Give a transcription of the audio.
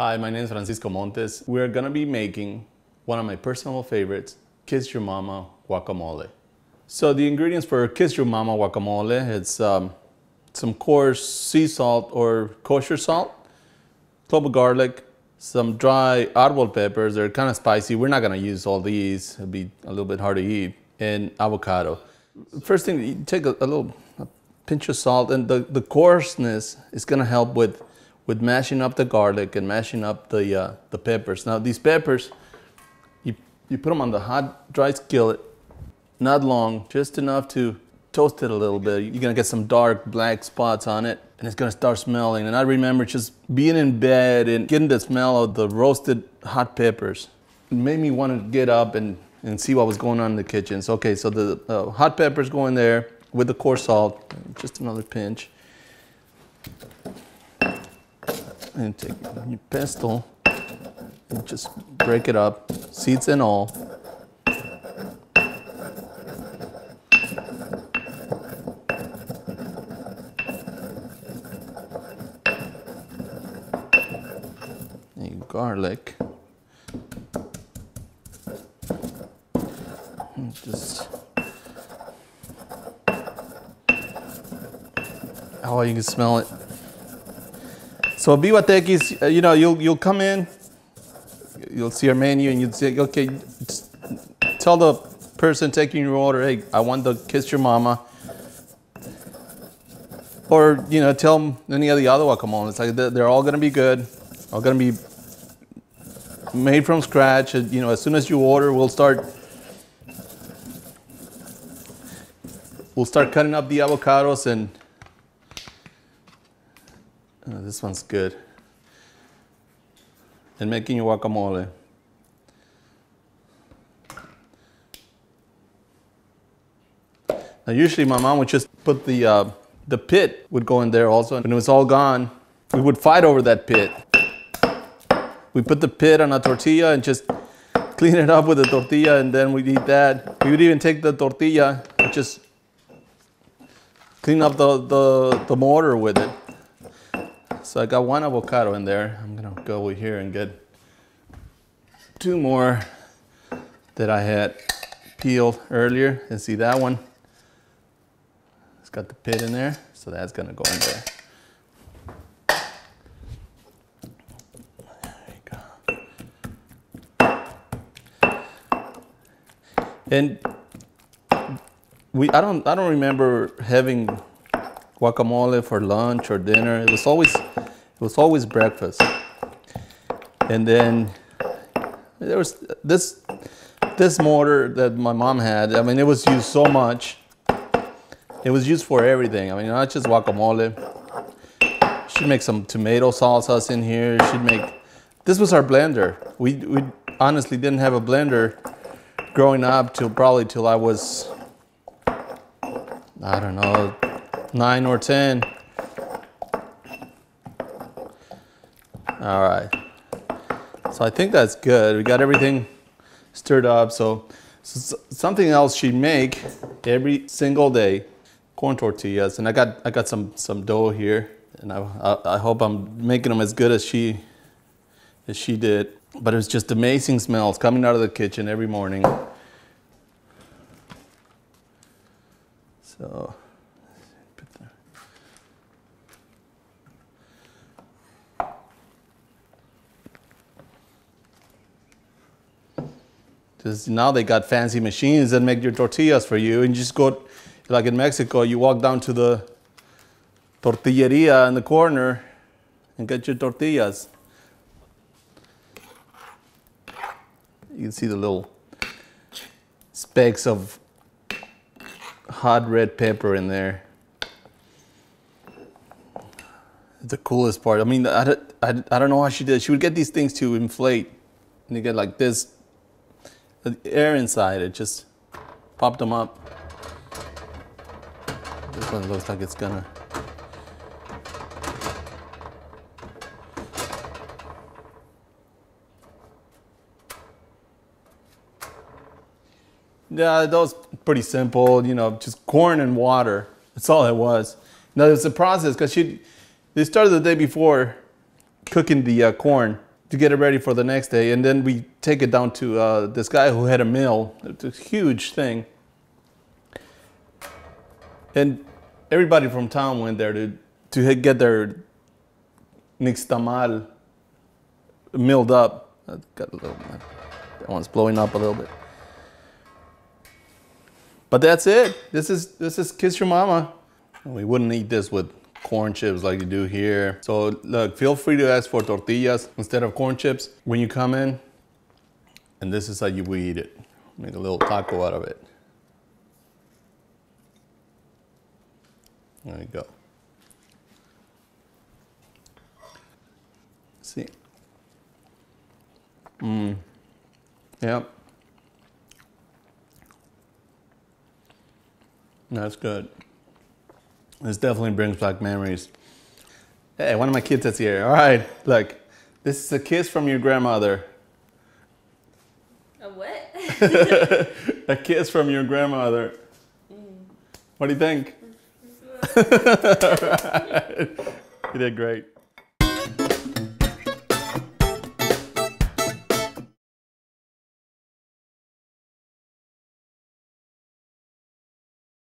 Hi, my name is Francisco Montes. We're gonna be making one of my personal favorites, Kiss Your Mama guacamole. So the ingredients for Kiss Your Mama guacamole, it's um, some coarse sea salt or kosher salt, clove of garlic, some dry arbol peppers. They're kind of spicy. We're not gonna use all these. It'd be a little bit hard to eat. And avocado. First thing, you take a, a little a pinch of salt, and the, the coarseness is gonna help with with mashing up the garlic and mashing up the uh, the peppers. Now these peppers, you you put them on the hot dry skillet, not long, just enough to toast it a little bit. You're gonna get some dark black spots on it and it's gonna start smelling. And I remember just being in bed and getting the smell of the roasted hot peppers. It made me want to get up and, and see what was going on in the kitchen. So, okay, so the uh, hot peppers go in there with the coarse salt, just another pinch. And take your pestle and just break it up, seeds and all. garlic. Just oh, you can smell it. So Viva Tequis, uh, you know, you'll you'll come in, you'll see our menu, and you'll say, okay, tell the person taking your order, hey, I want the kiss your mama. Or you know, tell them any of the other guacamole. It's like they're all gonna be good, all gonna be made from scratch. You know, as soon as you order, we'll start we'll start cutting up the avocados and oh, this one's good. And making guacamole. Now usually my mom would just put the uh, the pit would go in there also. When it was all gone, we would fight over that pit. We put the pit on a tortilla and just clean it up with the tortilla and then we'd eat that. We would even take the tortilla and just clean up the, the, the mortar with it. So I got one avocado in there. I'm gonna go over here and get two more that I had peeled earlier. And see that one? It's got the pit in there, so that's gonna go in there. And we I don't I don't remember having guacamole for lunch or dinner. It was always it was always breakfast. And then there was this this mortar that my mom had. I mean, it was used so much. It was used for everything. I mean, not just guacamole. She'd make some tomato salsas in here. She'd make. This was our blender. We we honestly didn't have a blender growing up till probably till I was, I don't know, nine or 10. All right. So I think that's good. We got everything stirred up. So, so something else she'd make every single day, corn tortillas. And I got, I got some, some dough here. And I, I, I hope I'm making them as good as she, as she did. But it was just amazing smells coming out of the kitchen every morning. So, because now they got fancy machines that make your tortillas for you, and you just go, like in Mexico, you walk down to the tortilleria in the corner and get your tortillas. You can see the little specks of hot red pepper in there. The coolest part. I mean, I, I, I don't know how she did. She would get these things to inflate, and you get like this air inside. It just popped them up. This one looks like it's gonna. Yeah, that was pretty simple, you know, just corn and water. That's all it was. Now there's a process because she, they started the day before cooking the uh, corn to get it ready for the next day. And then we take it down to uh, this guy who had a mill. It's a huge thing. And everybody from town went there to, to get their nixtamal milled up. got a little, that one's blowing up a little bit. But that's it. This is this is Kiss Your Mama. We wouldn't eat this with corn chips like you do here. So look, feel free to ask for tortillas instead of corn chips when you come in. And this is how you eat it. Make a little taco out of it. There you go. See. Mmm. Yep. That's good. This definitely brings back memories. Hey, one of my kids that's here. All right, look. This is a kiss from your grandmother. A what? a kiss from your grandmother. Mm. What do you think? you did great.